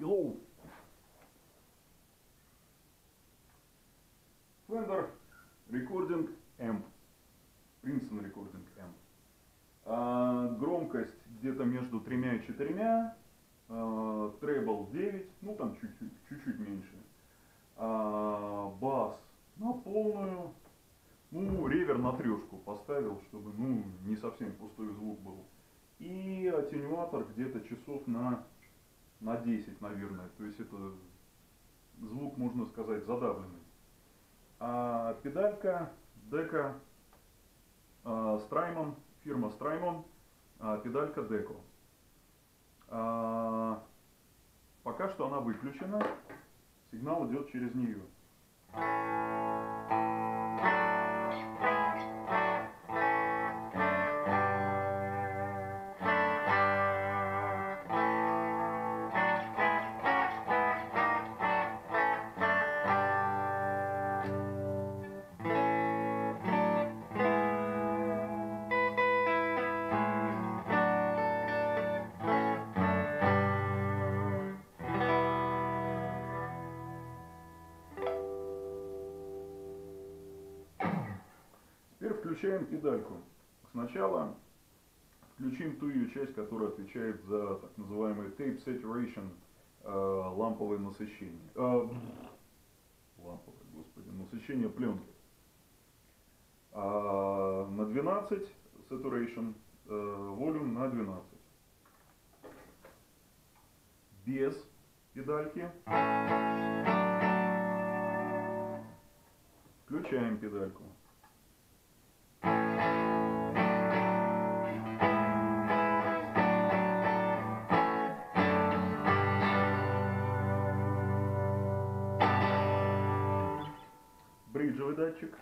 Hello. Fender Recording Amp. Princeton Recording Amp. А, громкость где-то между тремя и четырьмя. А, трейбл 9, ну там чуть-чуть, меньше. А, бас на полную. Ну, ревер на трешку поставил, чтобы ну, не совсем пустой звук был. И атенюатор где-то часов на, на 10, наверное. То есть это звук, можно сказать, задавленный. А педалька дека а, Strymon, фирма Strymon, а, педалька Deco. А, пока что она выключена, сигнал идет через нее. Включаем педальку. Сначала включим ту ее часть, которая отвечает за так называемый tape saturation, э, ламповое насыщение. Э, ламповое, господи, насыщение пленки. А на 12 saturation, э, volume на 12. Без педальки. Включаем педальку. Бриджевый датчик.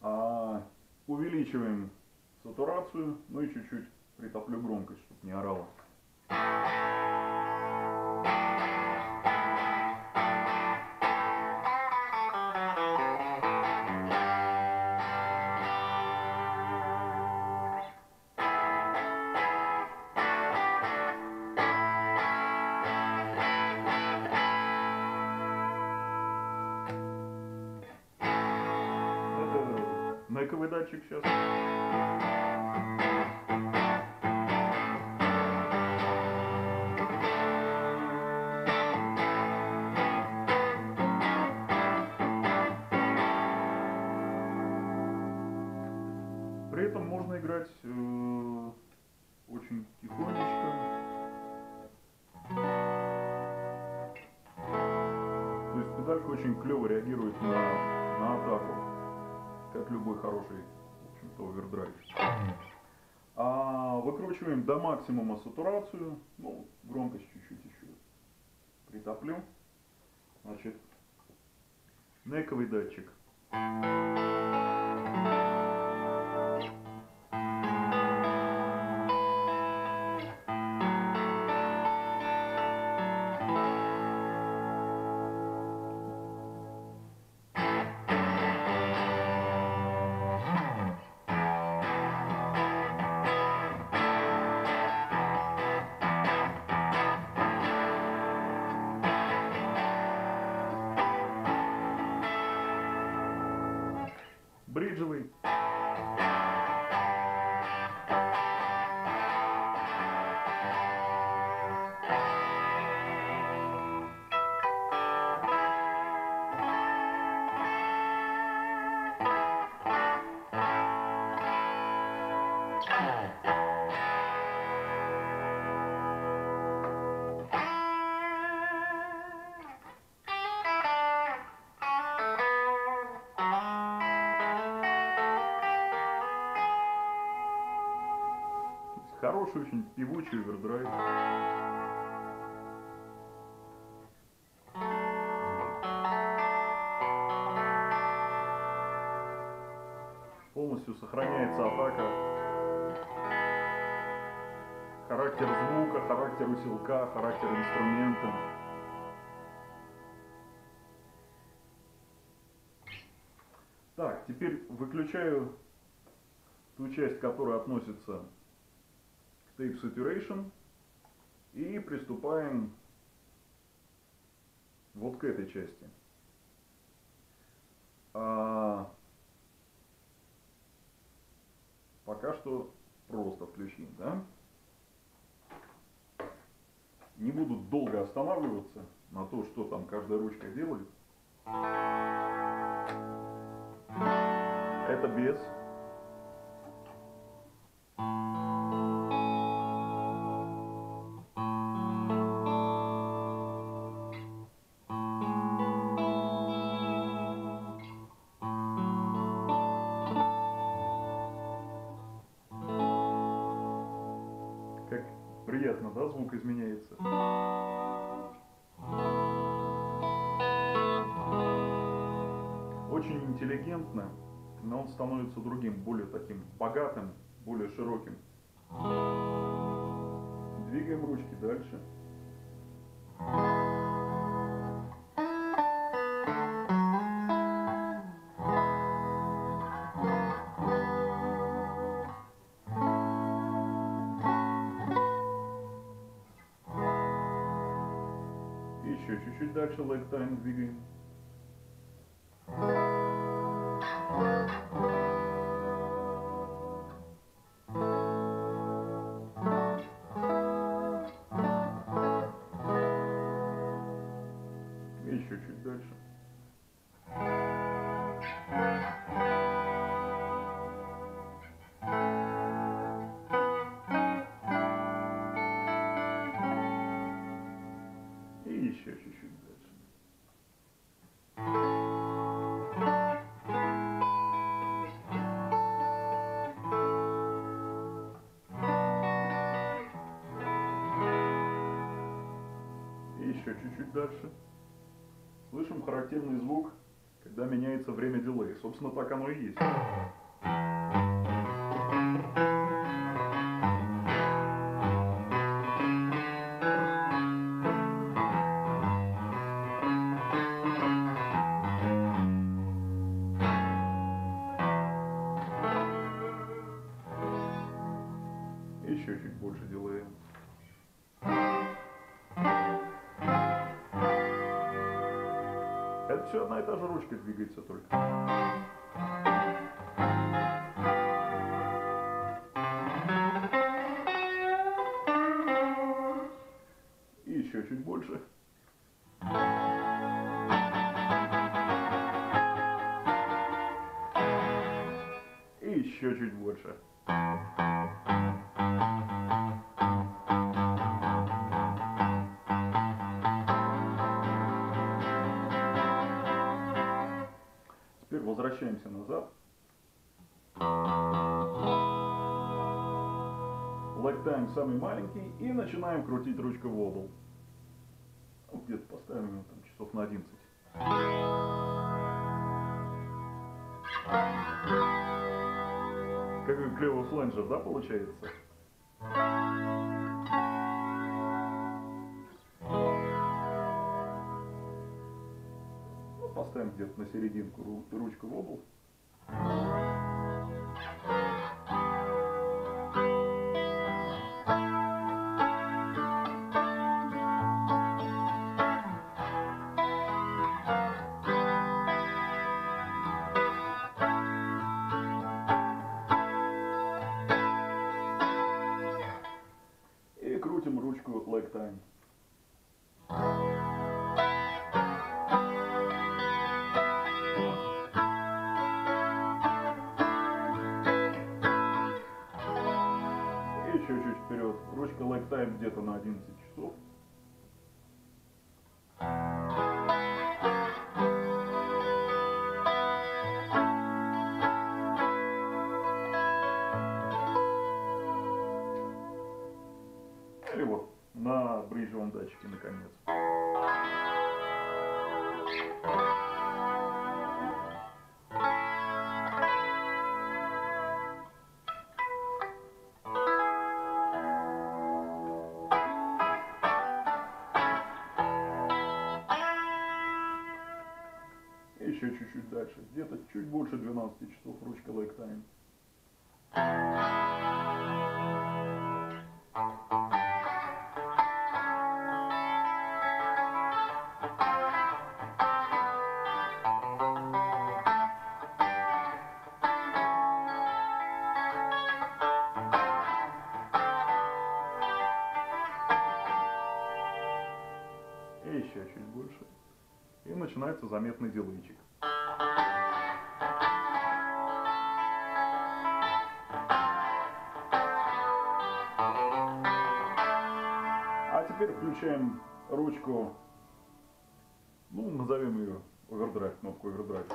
А, увеличиваем сатурацию, ну и чуть-чуть притоплю громкость, чтобы не орало. Это нековый датчик сейчас. При этом можно играть э, очень тихонечко. То есть педалька очень клево реагирует на, на атаку, как любой хороший, в общем-то, овердрайв. А выкручиваем до максимума сатурацию, ну, громкость чуть-чуть еще притоплю. Значит, нековый датчик. бриджевый. Хороший очень певучий овердрайв. Полностью сохраняется атака. характер звука, характер усилка, характер инструмента. Так, теперь выключаю ту часть, которая относится к tape saturation и приступаем вот к этой части. А, пока что просто включим, да? Не буду долго останавливаться на то, что там каждая ручка делает. Это без. Интеллигентно, но он становится другим, более таким богатым, более широким. Двигаем ручки дальше. Еще чуть-чуть дальше time двигаем. Еще чуть дальше. И еще чуть-чуть дальше. Еще чуть-чуть дальше. Слышим характерный звук, когда меняется время дилея. Собственно, так оно и есть. Еще чуть больше дилея. Все одна и та же ручка двигается только. И еще чуть больше. И еще чуть больше. Возвращаемся назад. Time самый маленький и начинаем крутить ручку вобл. Ну, Где-то поставим его там часов на 11. Какой клевый фленджер, да, получается? Где-то на серединку ру- ручку вобл. И еще чуть вперед. Ручка time где-то на 11 часов. Чуть-чуть дальше. Где-то чуть больше 12 часов ручка лайк тайм. И еще чуть больше. И начинается заметный дилейчик. Включаем ручку, ну, назовем ее овердрайв, кнопку овердрайв.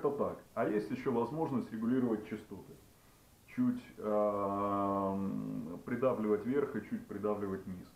Как-то так. А есть еще возможность регулировать частоты. Чуть эм, придавливать вверх и чуть придавливать вниз.